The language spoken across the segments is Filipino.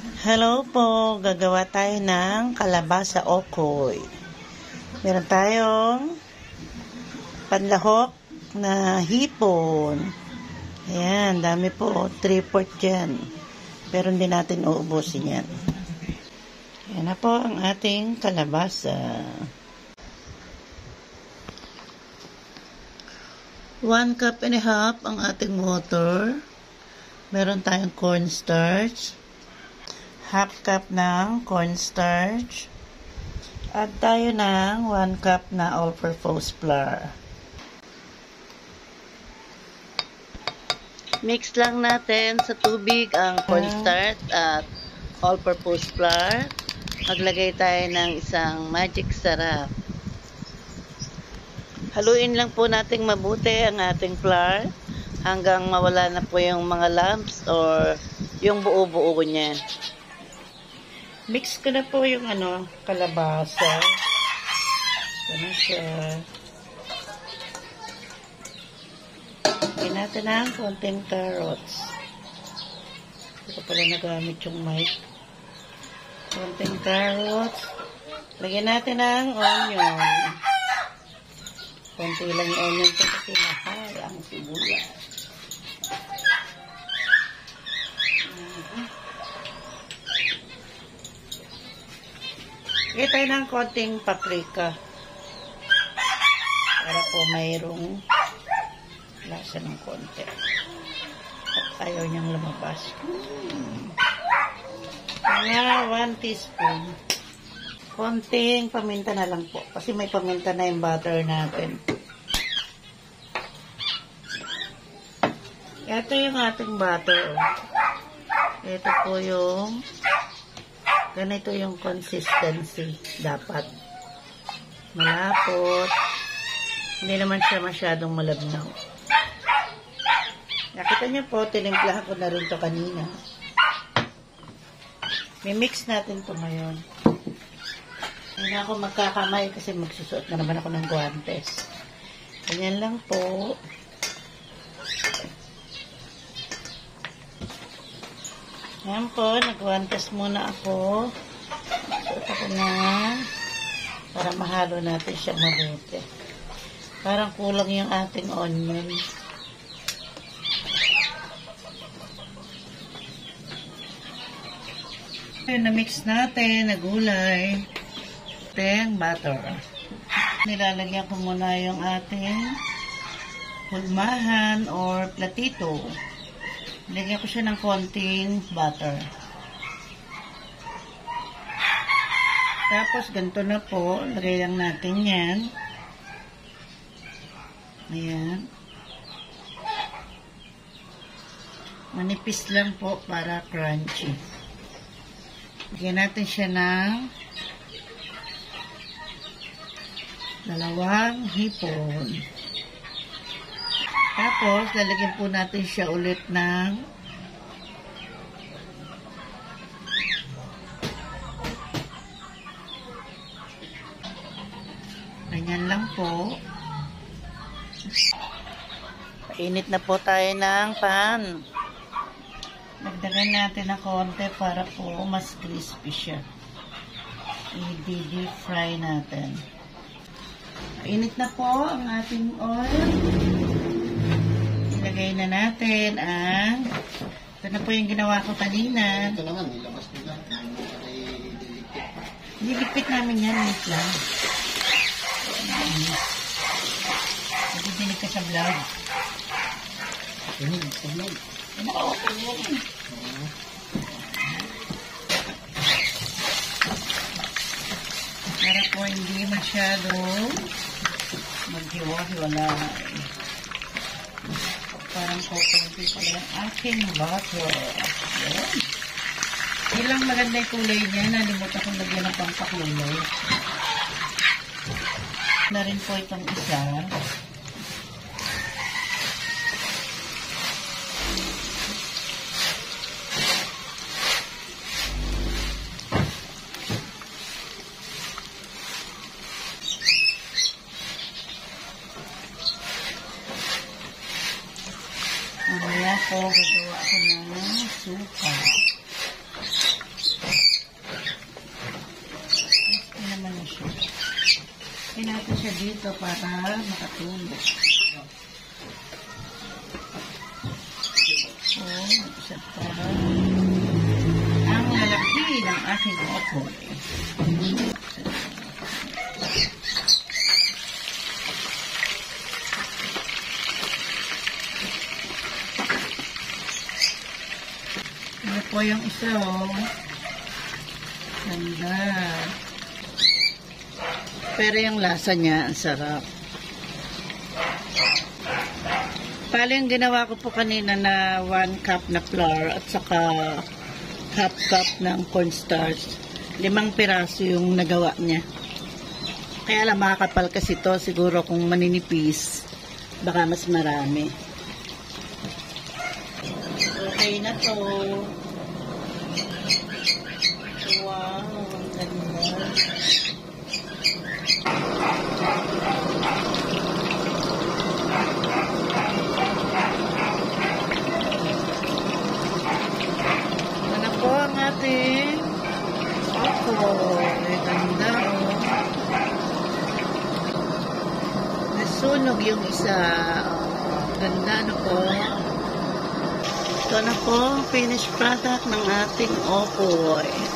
Hello po, gagawa tayo ng kalabasa okoy. Meron tayong panlahok na hipon. Ayan, dami po, 3-4 dyan. Pero hindi natin uubusin yan. Ayan na po ang ating kalabasa. 1 cup and a half ang ating water. Meron tayong cornstarch half cup ng cornstarch. Add tayo ng 1 cup na all-purpose flour. Mix lang natin sa tubig ang cornstarch at all-purpose flour. Maglagay tayo ng isang magic sarap. Haluin lang po nating mabuti ang ating flour hanggang mawala na po yung mga lumps or yung buo-buo niya. Mix ko na po yung ano, kalabasa. Ganun siya. Lagyan natin ng konting carrots. Hindi ko pala nagamit yung mic. Konting carrots. Lagyan natin ng onion. Konti lang onion kasi mahal tayo ng konting paprika. Para po mayroong lasa ng konti. At ayaw niyang lumabas. Hmm. Kaya 1 teaspoon. Konting paminta na lang po. Kasi may paminta na yung butter natin. Ito yung ating butter. Ito po yung ganito yung consistency dapat. Malapot. Hindi naman siya masyadong malabnaw. Nakita niyo po tinimplahan ko na rin to kanina. Mimix natin to ngayon. Hindi ako magkakamay kasi magsusuot na naman ako ng guantes ganyan lang po Yan po, nagwantas muna ako. Suot ako na para mahalo natin siya mabuti. Parang kulang yung ating onion. Na-mix natin, nagulay. Ating butter. Nilalagyan ko muna yung ating hulmahan or platito. Lagyan ko siya ng konting butter. Tapos, ganito na po. Lagay lang natin yan. Ayan. Manipis lang po para crunchy. Lagyan natin siya ng dalawang hipon. Tapos, lalagyan po natin siya ulit ng ganyan lang po. Painit na po tayo ng pan. Nagdagan natin ng konti para po mas crispy siya. I-deep fry natin. Painit na po ang ating oil ilagay na natin ang ito na po yung ginawa ko kanina. Ito naman, nilabas ko na. Nilipit namin yan, wait lang. Nagidinig ka sa vlog. Tunog, tunog. Naka-open yun. Para po hindi masyado maghiwa-hiwalay. Parang kukunti pa lang aking butter. Yan. Ilang maganda yung kulay niya. Nalimutan kong lagyan ng pampakulay. Na rin po itong isa. mamaya po gagawa ko ng suka. Ito naman na siya. Kaya natin siya dito para makatulog. So, isa para ang lalaki ng aking okoy. Po yung isa, oh. Ganda. Pero yung lasa niya, ang sarap. Pala yung ginawa ko po kanina na one cup na flour at saka half cup ng cornstarch. Limang piraso yung nagawa niya. Kaya lang makakapal kasi to siguro kung maninipis. Baka mas marami. Okay na to. Ganda. Ano Opo, may ganda oh. Nasunog yung isa. Oh, ganda ano po. Ito na po finished product ng ating Opoy.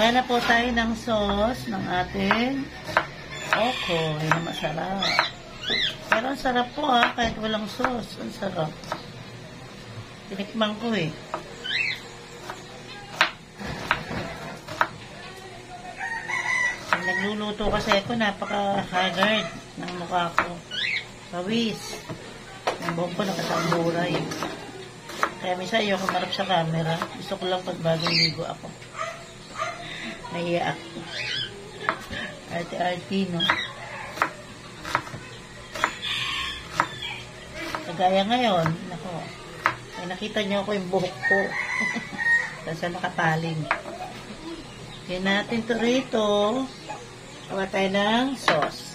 Kuha na po tayo ng sauce ng ating Opoy na masarap. Pero ang sarap po ha, kahit walang sauce. Ang sarap. Tinikman ko eh. Pag nagluluto kasi ako, napaka-haggard ng mukha ko. Pawis. Yung buhok ko nakatamburay. Kaya minsan ayoko marap sa camera. Gusto ko lang pag bagong ligo ako. Nahiya ako. Arte-arte, no? Kagaya ngayon, nako, ay nakita niyo ako yung buhok ko. Kasi nakapaling. Kaya natin to rito. Gawa tayo ng sauce.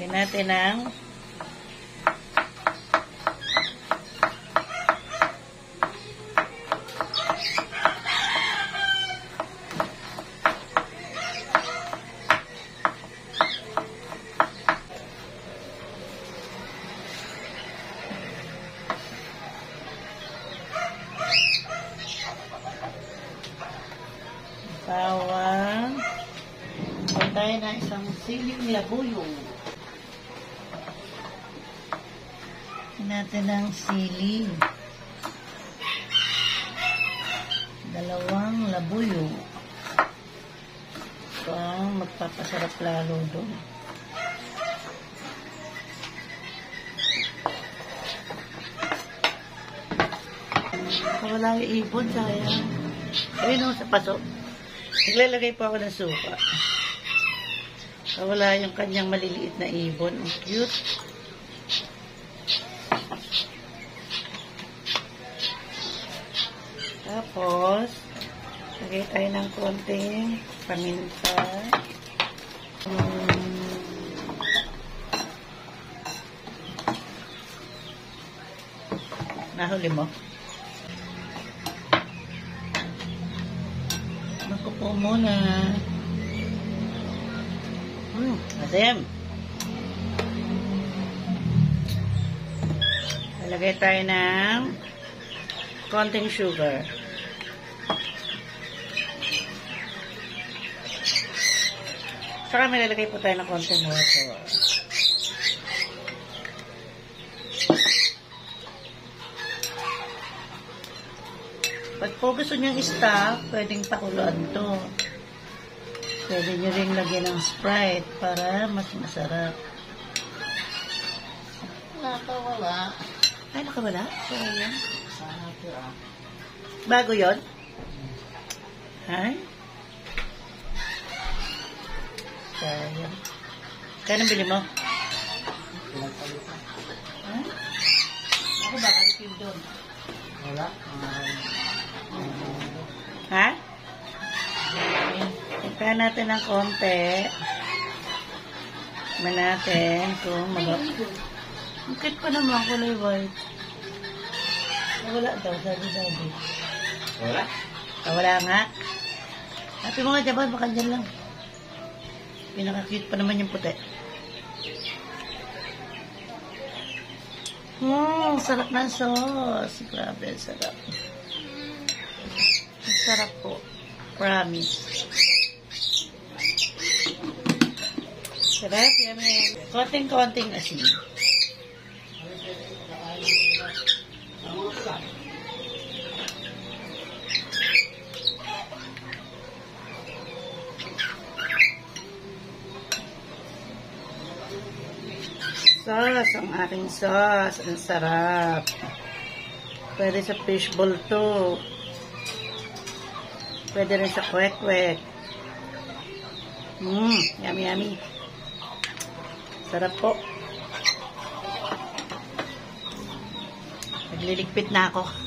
Kaya natin ng bawang. Gawa tayo ng isang siling labuyong. Kaya natin ng sili. Dalawang labuyong. Ito ang magpapasarap lalo doon. Wala yung ibon, sayang. Ayun o, sa paso. Naglalagay po ako ng suka. Wala yung kanyang maliliit na ibon. Ang cute. Tapos, lagay tayo ng konting paminta. Um, nahuli mo? Naku po muna. Hmm, asim. Lalagay tayo ng konting sugar. Saka may lalagay po tayo ng konting water. Pag po gusto nyo i-stop, pwedeng pakuluan to. Pwede nyo rin lagyan ng Sprite para mas masarap. Nakawala. Ay, nakawala? Sayang. Sana ito ah. Bago yon? Ay? Sayang. Kaya nang bili mo? Ha? Ako baka refill doon. Wala. Ha? Tignan natin ng konti. Tikman natin kung mag... Ang cute pa naman, kulay white. Ah, Wala daw, sabi sabi. Wala? Ah, wala nga. Happy mo nga, Jabal, baka dyan lang. Pinaka-cute pa naman yung puti. Hmm, sarap ng sauce. Grabe, sarap. Sarap po. Promise. Sarap, yummy. Konting-konting asin. Sauce, ang aking sauce. Ang sarap. Pwede sa fishball to. Pwede rin sa kwek-kwek. Mmm, yummy, yummy. Sarap po. Nagliligpit na ako.